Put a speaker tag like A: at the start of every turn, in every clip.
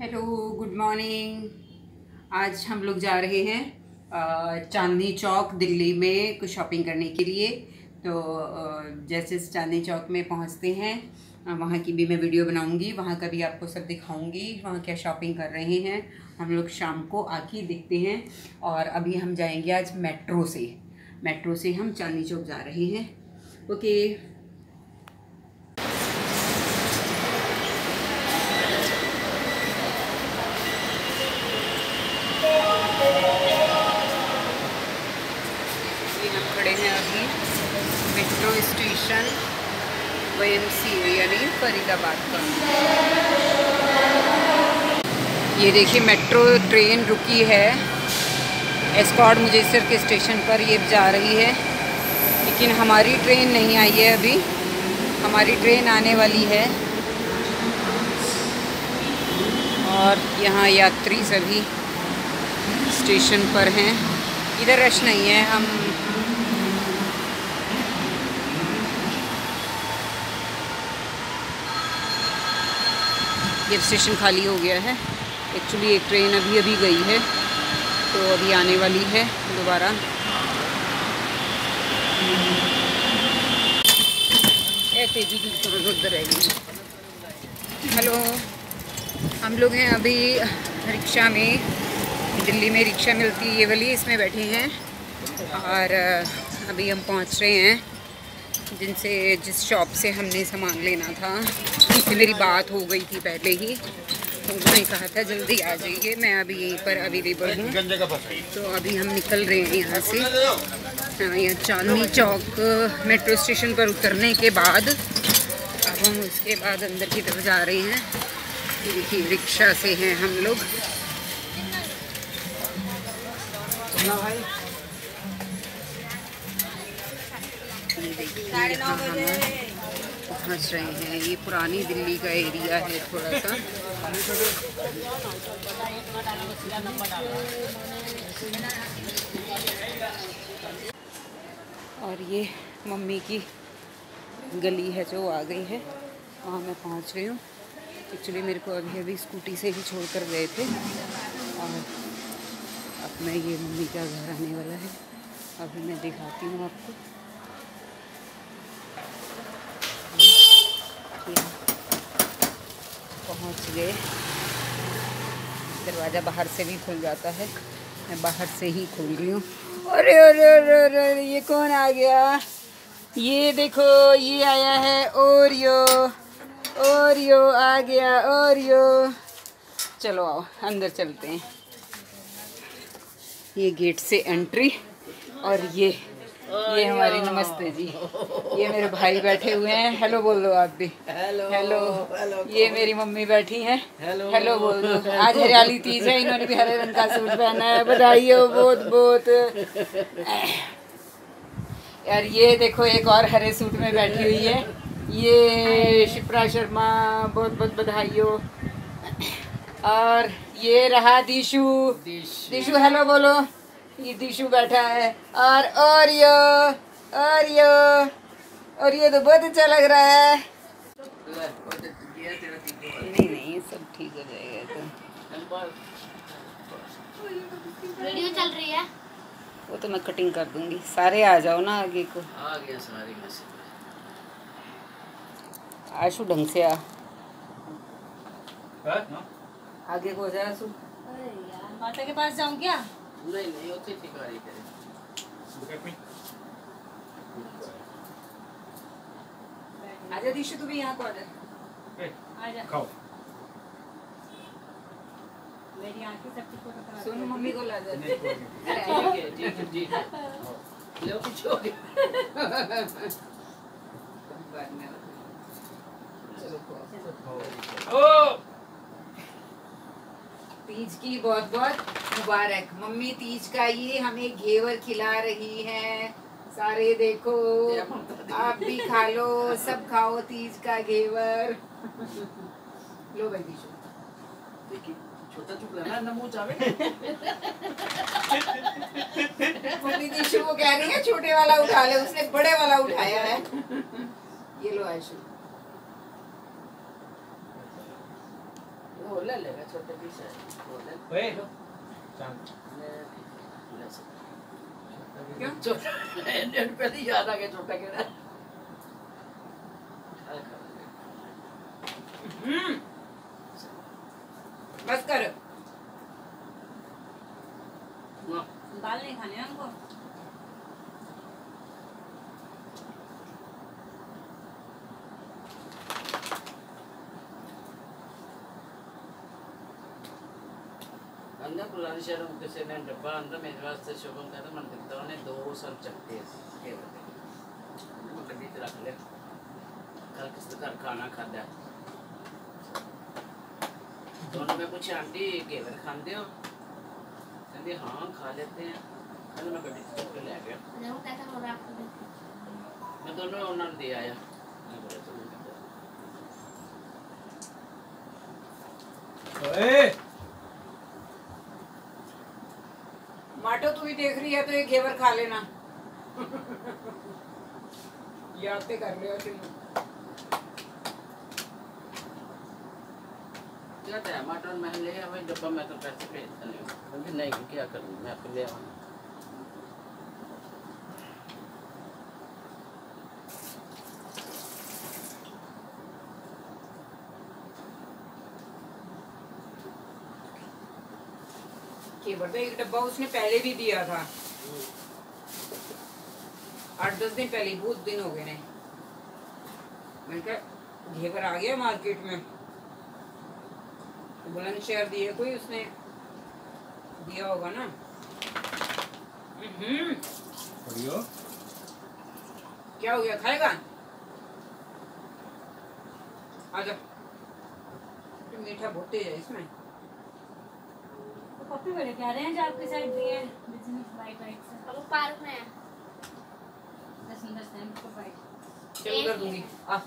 A: Hello good morning आज हम लोग जा रहे हैं चांदनी चौक दिल्ली में कुछ शॉपिंग करने के लिए। तो जैसे चांदनी चौक में पहुँचते हैं वहाँ की भी मैं वीडियो बनाऊँगी, वहाँ का भी आपको सब दिखाऊँगी, वहाँ क्या शॉपिंग कर रहे हैं। हम लोग शाम को आके देखते हैं और अभी हम जाएँगे आज मेट्रो से। मेट्रो से हम चांदनी चौक जा रहे हैं। ओके मेट्रो स्टेशन वाई यानी फरीदाबाद का। ये देखिए मेट्रो ट्रेन रुकी है। एस्कॉर्ड मुजेसर के स्टेशन पर ये जा रही है। लेकिन हमारी ट्रेन नहीं आई है अभी। हमारी ट्रेन आने वाली है। और यहाँ यात्री सभी स्टेशन पर हैं। इधर रश नहीं है, हम ये स्टेशन खाली हो गया है। एक्चुअली एक ट्रेन अभी अभी गई है। तो अभी आने वाली है दोबारा। ऐसे तरह उधर रहेगी हेलो। हम लोग हैं अभी रिक्शा में। दिल्ली में रिक्शा मिलती है, ये वाली, इसमें बैठे हैं। और अभी हम पहुँच रहे हैं, जिनसे जिस शॉप से हमने सामान लेना था। उनसे मेरी बात हो गई थी पहले ही। तो उन्होंने कहा था, जल्दी आ जाइए, मैं अभी यहीं पर अवेलेबल हूँ। तो अभी हम निकल रहे हैं यहाँ से। हाँ यहाँ चांदनी चौक, मेट्रो स्टेशन पर उतरने के बाद अब हम उसके बाद अंदर की तरफ़ जा रहे हैं। देखिए, रिक्शा से हैं हम लोग। पहुँच रहे हैं। ये पुरानी दिल्ली का एरिया है थोड़ा सा। और ये मम्मी की गली है जो आ गई है। वहाँ मैं पहुँच रही हूँ। एक्चुअली मेरे को अभी अभी स्कूटी से ही छोड़ कर गए थे। और अब मैं ये मम्मी का घर आने वाला है। अभी मैं दिखाती हूँ आपको। पहुँच गए। दरवाज़ा बाहर से भी खुल जाता है। मैं बाहर से ही खोल रही हूँ अरे अरे अरे अरे, ये कौन आ गया? ये देखो, ये आया है ओरियो। ओरियो आ गया, ओरियो। चलो आओ, अंदर चलते हैं। ये गेट से एंट्री और ये ये हमारी नमस्ते जी। ये मेरे भाई बैठे हुए हैं। हेलो बोल दो आप भी।
B: हेलो
A: हेलो ये मेरी मम्मी बैठी हैं। हेलो बोल दो। आज हरियाली तीज है। इन्होंने भी हरे रंग का सूट पहना है। बधाई हो बहुत बहुत। यार ये देखो एक और हरे सूट में बैठी हुई है। ये शिप्रा शर्मा बहुत बहुत बधाई हो। और ये रहा दिशु। दिशु। हेलो बोलो। ये दिशु बैठा है। और और यो और यो और ये तो बहुत अच्छा लग रहा है। नहीं नहीं सब ठीक हो जाएगा तो।
C: वीडियो चल रही है?
A: वो तो मैं कटिंग कर दूँगी। सारे आ जाओ ना आगे को।
B: आ गया सारी
A: आशु ढंग से आ। आगे को हो जा आशु।
C: माता के पास जाऊँ क्या?
B: नहीं नहीं होती ठिकारी करे
A: आजा दिशु तू भी यहाँ को आजा
C: आजा।
D: खाओ।
C: मेरी आँखें सब ठीक हो
A: सुन मम्मी को ला जा
B: ठीक है ठीक है ठीक है लो पीछे हो गया
A: बाद में चलो तीज की बहुत बहुत मुबारक। मम्मी तीज का ये हमें घेवर खिला रही है। सारे देखो आप भी खा लो सब खाओ तीज का घेवर। लो भाई
B: देखिए छोटा ना चावे
A: मम्मी दिशु को कह रही है छोटे वाला उठा ले उसने बड़े वाला उठाया है। ये लो आयशु।
B: ले लेगा छोटे पीस वो ले
D: ओए
B: लो।
D: चाँद
B: ले ले सकते
A: क्यों?
B: छोटा इंडियन पे नहीं याद आ गया छोटा केड़ा
A: हम्म। बस कर।
C: बाल नहीं खाने हमको?
B: उन्हें दो सब चकते के बते मैं गड्डी रख ले कल किस घर खाना खादा दोनों में पूछे आंटी घेवर खाते हो? कहते हाँ खा लेते हैं। कल मैं गड्डी से चुक के ले गया।
C: देखो कैसा हो रहा है आपको देख
B: मैं दोनों उन्होंने दे आया। मैं बोला चलो मैं कहता
D: ओए
A: माटो तू ही देख रही है तो ये घेवर खा लेना। याद तो कर लियो तुम।
B: क्या था मटन मैं ले डब्बा मैं तो पैसे भेज नहीं, क्या करूँ? मैं आपको ले आऊँ
A: घेवर तो एक डब्बा उसने पहले भी दिया था। आठ दस दिन पहले बहुत दिन हो गए ने। मैंने कहा घेवर आ गया मार्केट में? तो बुलंदशहर दिए कोई उसने। दिया होगा ना? हम्म क्या हो गया खाएगा? आजा मीठा बहुत तेज है इसमें।
C: तो पप्पी बड़े प्यारे हैं जो आपके साइड दिए हैं बिज़नेस वाइट वाइट से
E: अब वो पार्क में है।
C: दस सुंदर से हमको वाइट
A: चलो कर दूँगी। आ।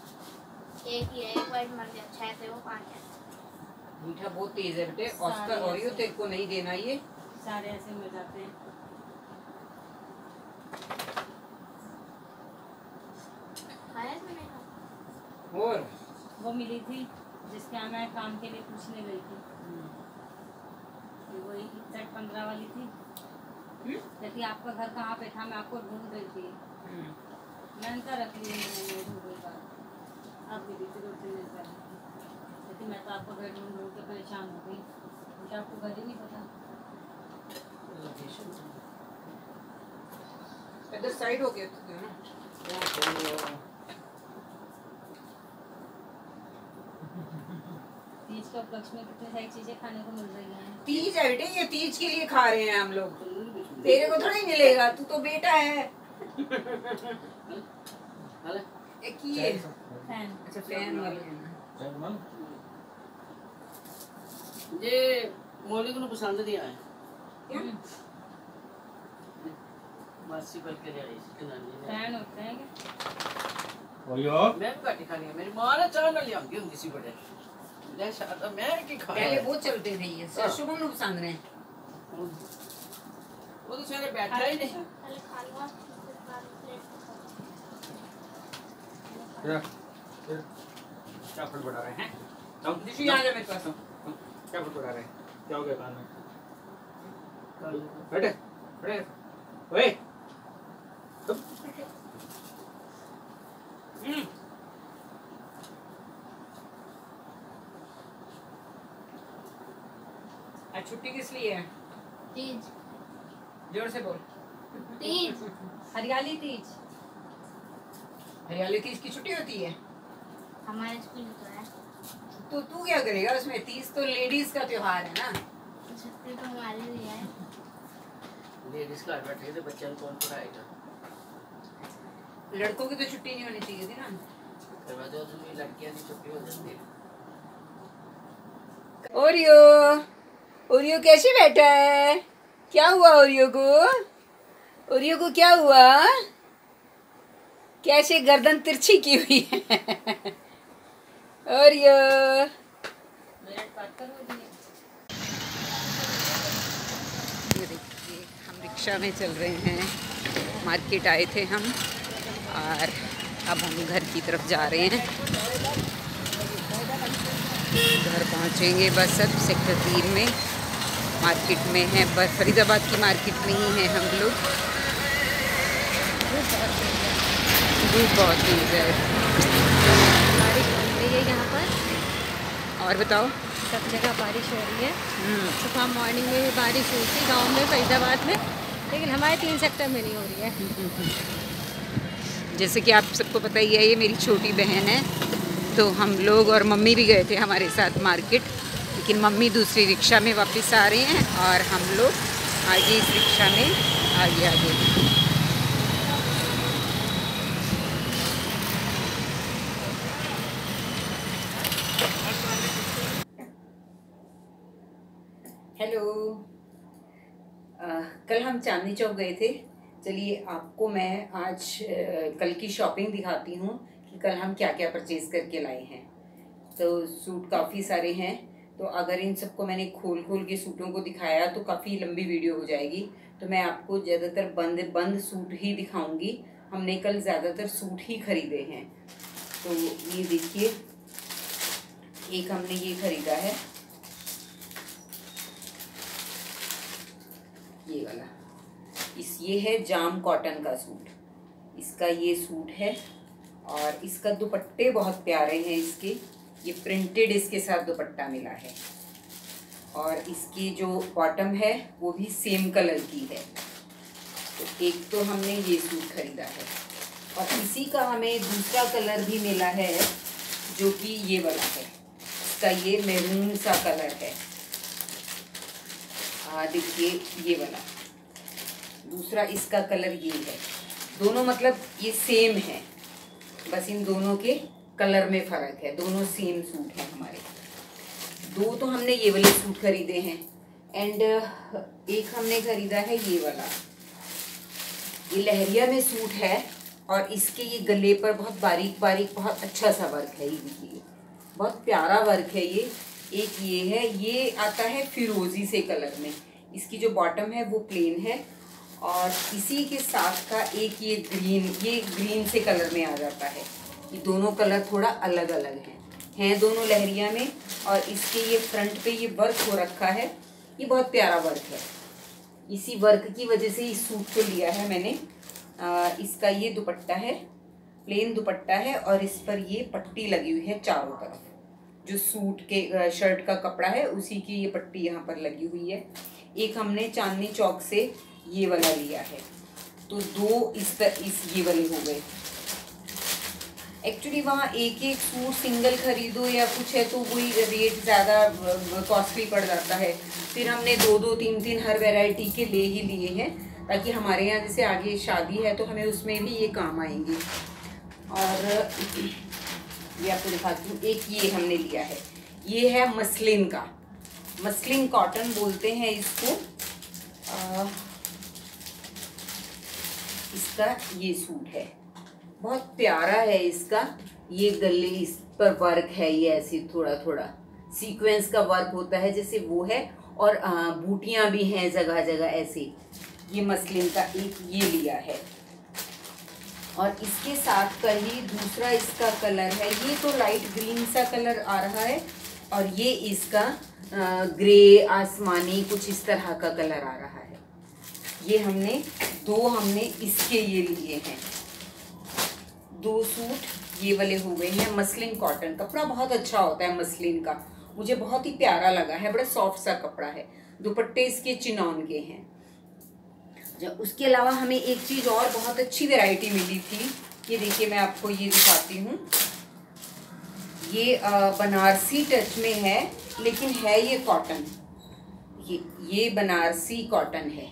E: एक ही है एक वाइट मर गया छह थे वो पाँच है।
A: मीठा बहुत तेज है बेटे ऑस्कर ओरियो। तेरे को नहीं देना ये।
C: सारे ऐसे मिल जाते हैं।
A: और?
C: वो मिली थी जिसके यहाँ मैं काम के लिए पूछने गई थी। कि वही इकसठ पंद्रह वाली थी।
A: हम्म?
C: कहती आपका घर कहाँ पे था मैं आपको ढूंढ रही थी।
A: हम्म।
C: मैंने कहा रख ली मैंने ढूंढ बात अब मिली थी दो तीन दिन पहले मैं तो आपको घर ढूंढ ढूंढ के परेशान हो गई। मुझे आपको घर ही नहीं पता।
A: इधर साइड हो गया तो ना?
C: तीज के उपलक्ष्य में कितनी सारी चीजें खाने को मिल रही हैं
A: तीज है बेटे ये तीज के लिए खा रहे हैं हम लोग तेरे को थोड़ा ही मिलेगा तू तो बेटा है
B: हेलो
A: एक ये
C: फैन
A: अच्छा फैन वाले हैं ना।
D: चांद मन
B: ये मौलिक ਨੂੰ ਪਸੰਦ ਨਹੀਂ ਆਇਆ
A: क्या
B: ਮਾਸੀ ਬਲ ਕੇ ਲਈ ਸੀ ਕਨਾਨੀ ਨੇ
C: फैन होते हैं क्या
D: पढ़ियो
B: ਮੈਂ ਵੀ ਘੱਟ ਹੀ ਖਾਣੀ ਆ ਮੇਰੀ ਮਾਂ ਨੇ ਚਾਹ ਨਾਲ ਲਿਆਉਂਦੀ ਹੁੰਦੀ ਸੀ ਬੜੇ ਲੈ ਸ਼ਾਦਾ ਮੈਂ ਕੀ
A: तो
B: पहले
A: वो चलते थे ये शुभम लोग सांग रहे
E: हैं वो तो सारे बैठा ही नहीं।
D: क्या फल बढ़ा रहे हैं? तुम
A: दिशु यहाँ जा मेरे पास तुम
D: क्या फल बढ़ा रहे हैं? क्या हो गया कान में? बैठे बैठे। ओए!
A: छुट्टी किस लिए है?
E: तीज।
A: ज़ोर से बोल।
E: तीज।
C: हरियाली तीज।
A: हरियाली तीज की छुट्टी होती है?
E: हमारे स्कूल में तो है।
A: तो तू क्या करेगा? उसमें तीज तो लेडीज़ का त्योहार है ना?
E: छुट्टी तो हमारे लिए है।
B: लेडीज़ घर बैठे थे बच्चे कौन पढ़ाएगा?
A: लड़कों की तो छुट्टी नहीं होनी चाहिए थी ना।
B: करवा दो लड़कियाँ की छुट्टी हो जाती है।
A: ओरियो। ओरियो कैसे बैठा है? क्या हुआ ओरियो को? ओरियो को क्या हुआ? कैसे गर्दन तिरछी की हुई है? ओरियो। हम रिक्शा में चल रहे हैं। मार्केट आए थे हम, और अब हम घर की तरफ़ जा रहे हैं। घर पहुँचेंगे बस अब सेक्टर तीन में। मार्केट में है बस फरीदाबाद की मार्केट में ही है हम लोग। धूप बहुत तेज़ है।
C: बारिश हो रही है यहाँ पर।
A: और बताओ।
C: सब जगह बारिश हो रही है।
A: हम्म,
C: सुबह मॉर्निंग में भी बारिश हुई थी गाँव में फरीदाबाद में लेकिन हमारे तीन सेक्टर में नहीं हो रही है।
A: जैसे कि आप सबको पता ही है ये मेरी छोटी बहन है तो हम लोग और मम्मी भी गए थे हमारे साथ मार्केट। लेकिन मम्मी दूसरी रिक्शा में वापस आ रहे हैं और हम लोग आगे इस रिक्शा में आगे आगे। हेलो। कल हम चांदनी चौक गए थे। चलिए आपको मैं आज अ, कल की शॉपिंग दिखाती हूँ कि कल हम क्या क्या परचेज करके लाए हैं। तो सूट काफ़ी सारे हैं। तो अगर इन सबको मैंने खोल खोल के सूटों को दिखाया तो काफ़ी लंबी वीडियो हो जाएगी। तो मैं आपको ज़्यादातर बंद बंद सूट ही दिखाऊँगी। हमने कल ज़्यादातर सूट ही खरीदे हैं। तो ये देखिए, एक हमने ये खरीदा है। ये वाला। इस, ये है जाम कॉटन का सूट। इसका ये सूट है और इसका दुपट्टे बहुत प्यारे हैं इसके। ये प्रिंटेड इसके साथ दुपट्टा मिला है। और इसकी जो बॉटम है वो भी सेम कलर की है। तो एक तो हमने ये सूट खरीदा है। और इसी का हमें दूसरा कलर भी मिला है जो कि ये वाला है। इसका ये मैरून सा कलर है। आ, देखिए ये वाला। दूसरा इसका कलर ये है। दोनों मतलब ये सेम है। बस इन दोनों के कलर में फ़र्क है, दोनों सेम सूट हैं हमारे। दो तो हमने ये वाले सूट खरीदे हैं एंड एक हमने खरीदा है ये वाला। ये लहरिया में सूट है, और इसके ये गले पर बहुत बारीक बारीक बहुत अच्छा सा वर्क है, ये देखिए। बहुत प्यारा वर्क है ये। एक ये है, ये आता है फिरोजी से कलर में। इसकी जो बॉटम है वो प्लेन है, और इसी के साथ का एक ये ग्रीन ये ग्रीन से कलर में आ जाता है। ये दोनों कलर थोड़ा अलग अलग हैं। हैं दोनों लहरिया में और इसके ये फ्रंट पे ये वर्क हो रखा है। ये बहुत प्यारा वर्क है। इसी वर्क की वजह से इस सूट को लिया है मैंने। आ, इसका ये दुपट्टा है प्लेन दुपट्टा है और इस पर ये पट्टी लगी हुई है चारों तरफ़। जो सूट के शर्ट का कपड़ा है उसी की ये पट्टी यहाँ पर लगी हुई है। एक हमने चांदनी चौक से ये वाला लिया है। तो दो इस तर, इस ये वाले हो गए। एक्चुअली वहाँ एक एक सूट सिंगल खरीदो या कुछ है तो वही रेट ज़्यादा कॉस्टली पड़ जाता है। फिर हमने दो दो तीन तीन हर वैरायटी के ले ही लिए हैं ताकि हमारे यहाँ जैसे आगे शादी है तो हमें उसमें भी ये काम आएँगे। और ये आपको दिखाती हूँ एक ये हमने लिया है। ये है मसलिन का। मसलिन कॉटन बोलते हैं इसको। आ, इसका ये सूट है। बहुत प्यारा है इसका। ये गले इस पर वर्क है, ये ऐसे थोड़ा थोड़ा सीक्वेंस का वर्क होता है, जैसे वो है और बूटियाँ भी हैं जगह जगह ऐसे। ये मसलिन का एक ये लिया है। और इसके साथ का ही दूसरा इसका कलर है। ये तो लाइट ग्रीन सा कलर आ रहा है और ये इसका ग्रे आसमानी कुछ इस तरह का कलर आ रहा है। ये हमने, दो हमने इसके ये लिए हैं। दो सूट ये वाले हो गए हैं, मसलिन कॉटन कपड़ा बहुत अच्छा होता है मसलिन का। मुझे बहुत ही प्यारा लगा है, बड़ा सॉफ्ट सा कपड़ा है। दुपट्टे इसके चिनौन के हैं। जब उसके अलावा हमें एक चीज़ और बहुत अच्छी वैरायटी मिली थी। ये देखिए, मैं आपको ये दिखाती हूँ। ये बनारसी टच में है, लेकिन है ये कॉटन ये ये बनारसी कॉटन है।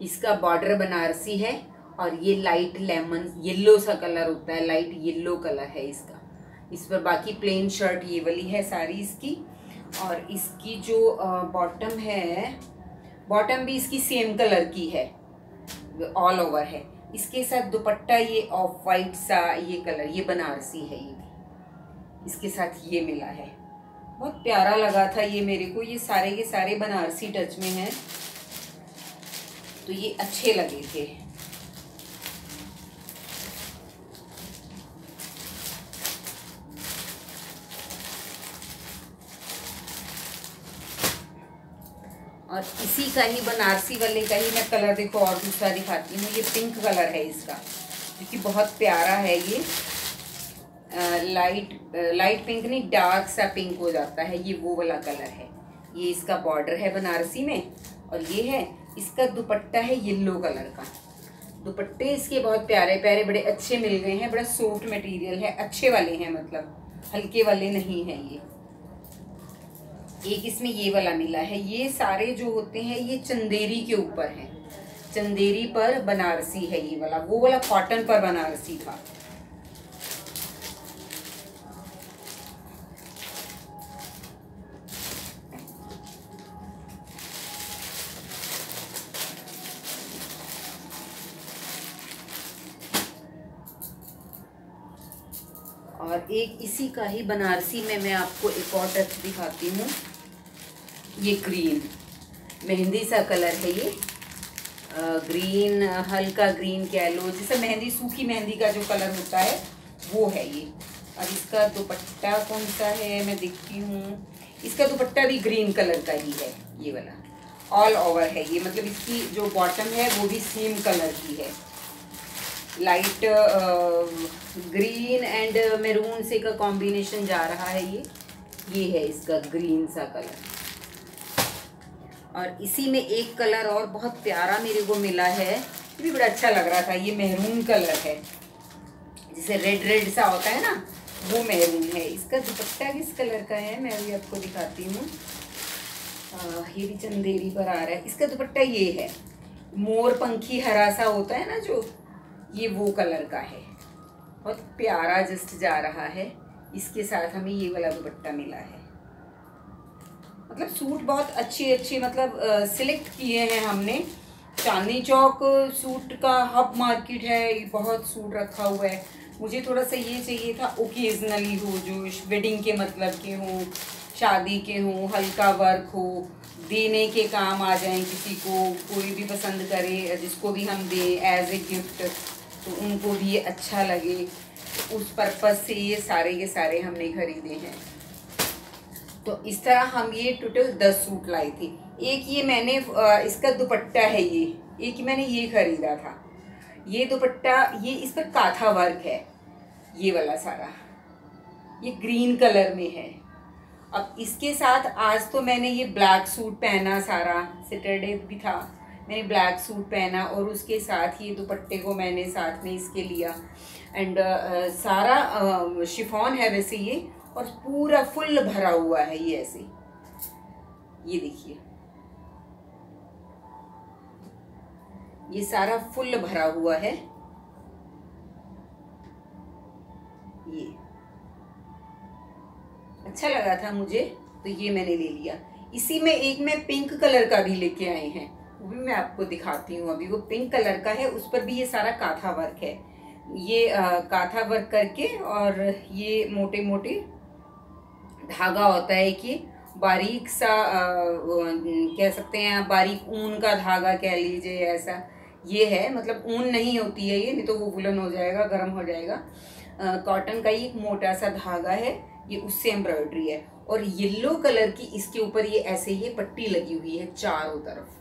A: इसका बॉर्डर बनारसी है। और ये लाइट लेमन येल्लो सा कलर होता है लाइट येल्लो कलर है इसका। इस पर बाकी प्लेन शर्ट ये वाली है सारी इसकी। और इसकी जो बॉटम है बॉटम भी इसकी सेम कलर की है ऑल ओवर है। इसके साथ दुपट्टा ये ऑफ़ वाइट सा ये कलर ये बनारसी है ये भी। इसके साथ ये मिला है। बहुत प्यारा लगा था ये मेरे को, ये सारे के सारे बनारसी टच में हैं। तो ये अच्छे लगे थे। और इसी का ही बनारसी वाले का ही मैं कलर देखो और दूसरा दिखाती हूँ। ये पिंक कलर है इसका क्योंकि बहुत प्यारा है ये। आ, लाइट आ, लाइट पिंक नहीं डार्क सा पिंक हो जाता है। ये वो वाला कलर है। ये इसका बॉर्डर है बनारसी में और ये है इसका दुपट्टा है येलो कलर का। दुपट्टे इसके बहुत प्यारे प्यारे बड़े अच्छे मिल गए हैं। बड़ा सॉफ्ट मटेरियल है अच्छे वाले हैं मतलब हल्के वाले नहीं हैं ये। एक इसमें ये वाला मिला है? ये सारे जो होते हैं, ये चंदेरी के ऊपर है। चंदेरी पर बनारसी है ये वाला। वो वाला कॉटन पर बनारसी था। और एक इसी का ही बनारसी में मैं आपको एक और टच दिखाती हूँ। ये ग्रीन मेहंदी सा कलर है ये. ग्रीन हल्का ग्रीन कह लो जैसे मेहंदी, सूखी मेहंदी का जो कलर होता है, वो है ये. अब इसका दुपट्टा कौन सा है? मैं देखती हूँ. इसका दुपट्टा भी ग्रीन कलर का ही है, ये वाला. ऑल ओवर है ये. मतलब इसकी जो बॉटम है, वो भी सेम कलर की है. लाइट ग्रीन एंड मेरून से का कॉम्बिनेशन जा रहा है ये. ये है इसका ग्रीन सा कलर और इसी में एक कलर और बहुत प्यारा मेरे को मिला है। ये भी बड़ा अच्छा लग रहा था, ये मेहरून कलर है। जैसे रेड रेड सा होता है ना, वो मेहरून है। इसका दुपट्टा किस कलर का है, मैं अभी आपको दिखाती हूँ। ये भी चंदेरी पर आ रहा है। इसका दुपट्टा ये है। मोर पंखी हरा सा होता है ना जो, ये वो कलर का है। बहुत प्यारा जस्ट जा रहा है। इसके साथ हमें ये वाला दुपट्टा मिला है। मतलब सूट बहुत अच्छे अच्छे मतलब सिलेक्ट किए हैं हमने। चांदनी चौक सूट का हब मार्केट है, बहुत सूट रखा हुआ है। मुझे थोड़ा सा ये चाहिए था ओकेजनली हो, जो वेडिंग के मतलब के हों, शादी के हों, हल्का वर्क हो, देने के काम आ जाएँ किसी को, कोई भी पसंद करे, जिसको भी हम दें एज ए गिफ्ट तो उनको भी अच्छा लगे। उस पर्पज़ से ये सारे के सारे हमने खरीदे हैं। तो इस तरह हम ये टोटल दस सूट लाई थी। एक ये मैंने इसका दुपट्टा है ये। एक मैंने ये खरीदा था। ये दुपट्टा ये इस पर काथा वर्क है ये वाला सारा। ये ग्रीन कलर में है। अब इसके साथ आज तो मैंने ये ब्लैक सूट पहना सारा सैटरडे भी था। मैंने ब्लैक सूट पहना और उसके साथ ही दुपट्टे को मैंने साथ में इसके लिया। एंड uh, सारा uh, शिफॉन है वैसे ये। और पूरा फुल भरा हुआ है ये ऐसे। ये देखिए। ये सारा फुल भरा हुआ है। ये। अच्छा लगा था मुझे तो ये मैंने ले लिया। इसी में एक में पिंक कलर का भी लेके आए हैं। वो भी मैं आपको दिखाती हूँ अभी। वो पिंक कलर का है उस पर भी ये सारा काथा वर्क है। ये आ, काथा वर्क करके और ये मोटे मोटे धागा होता है कि बारीक सा कह सकते हैं बारीक ऊन का धागा कह लीजिए ऐसा। ये है मतलब ऊन नहीं होती है ये, नहीं तो वो वुलन हो जाएगा, गर्म हो जाएगा। कॉटन का ही एक मोटा सा धागा है, ये उससे एम्ब्रॉयडरी है। और येलो कलर की इसके ऊपर ये ऐसे ही पट्टी लगी हुई है चारों तरफ़।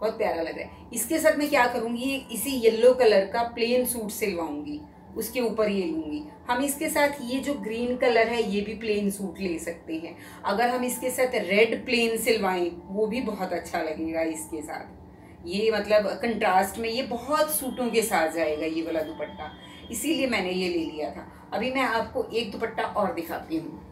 A: बहुत प्यारा लग रहा है। इसके साथ मैं क्या करूँगी, इसी येलो कलर का प्लेन सूट सिलवाऊँगी। उसके ऊपर ये लूँगी। हम इसके साथ ये जो ग्रीन कलर है, ये भी प्लेन सूट ले सकते हैं। अगर हम इसके साथ रेड प्लेन सिलवाएँ, वो भी बहुत अच्छा लगेगा इसके साथ। ये मतलब कंट्रास्ट में ये बहुत सूटों के साथ जाएगा ये वाला दुपट्टा। इसीलिए मैंने ये ले लिया था। अभी मैं आपको एक दुपट्टा और दिखाती हूँ।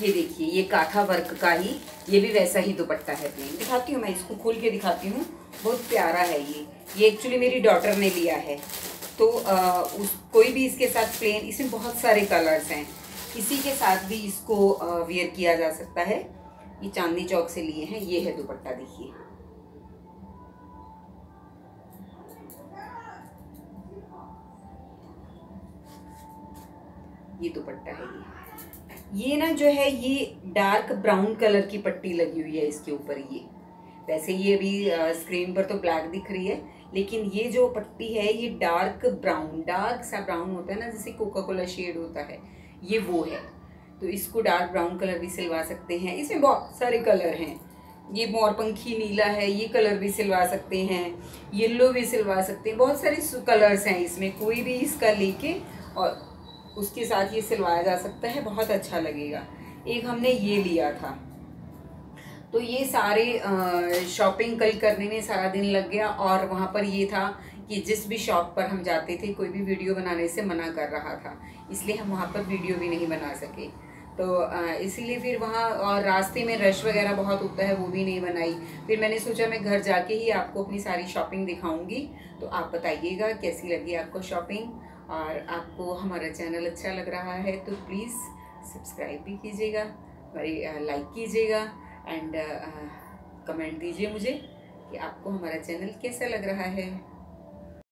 A: ये देखिए ये काठा वर्क का ही ये भी वैसा ही दुपट्टा है प्लेन दिखाती हूँ मैं इसको खोल के दिखाती हूँ। बहुत प्यारा है ये। ये एक्चुअली मेरी डॉटर ने लिया है। तो आ, उस कोई भी इसके साथ प्लेन इसमें बहुत सारे कलर्स हैं। इसी के साथ भी इसको वेयर किया जा सकता है। ये चांदनी चौक से लिए हैं ये है दुपट्टा देखिए। ये दुपट्टा है ये। ये ना जो है, ये डार्क ब्राउन कलर की पट्टी लगी हुई है इसके ऊपर ये। वैसे ये अभी स्क्रीन पर तो ब्लैक दिख रही है, लेकिन ये जो पट्टी है, ये डार्क ब्राउन डार्क सा ब्राउन होता है ना, जैसे कोका कोला शेड होता है, ये वो है। तो इसको डार्क ब्राउन कलर भी सिलवा सकते हैं। इसमें बहुत सारे कलर हैं। ये मोरपंखी नीला है, ये कलर भी सिलवा सकते हैं येल्लो भी सिलवा सकते हैं। बहुत सारे कलर्स हैं इसमें, कोई भी इसका लेके और उसके साथ ये सिलवाया जा सकता है, बहुत अच्छा लगेगा। एक हमने ये लिया था। तो ये सारे शॉपिंग कल करने में सारा दिन लग गया और वहाँ पर ये था कि जिस भी शॉप पर हम जाते थे, कोई भी वीडियो बनाने से मना कर रहा था। इसलिए हम वहाँ पर वीडियो भी नहीं बना सके। तो इसीलिए फिर वहाँ और रास्ते में रश वगैरह बहुत होता है, वो भी नहीं बनाई। फिर मैंने सोचा मैं घर जाके ही आपको अपनी सारी शॉपिंग दिखाऊँगी। तो आप बताइएगा कैसी लगी आपको शॉपिंग और आपको हमारा चैनल अच्छा लग रहा है तो प्लीज़ सब्सक्राइब भी कीजिएगा हमारी लाइक कीजिएगा एंड कमेंट दीजिए मुझे कि आपको हमारा चैनल कैसा लग रहा है।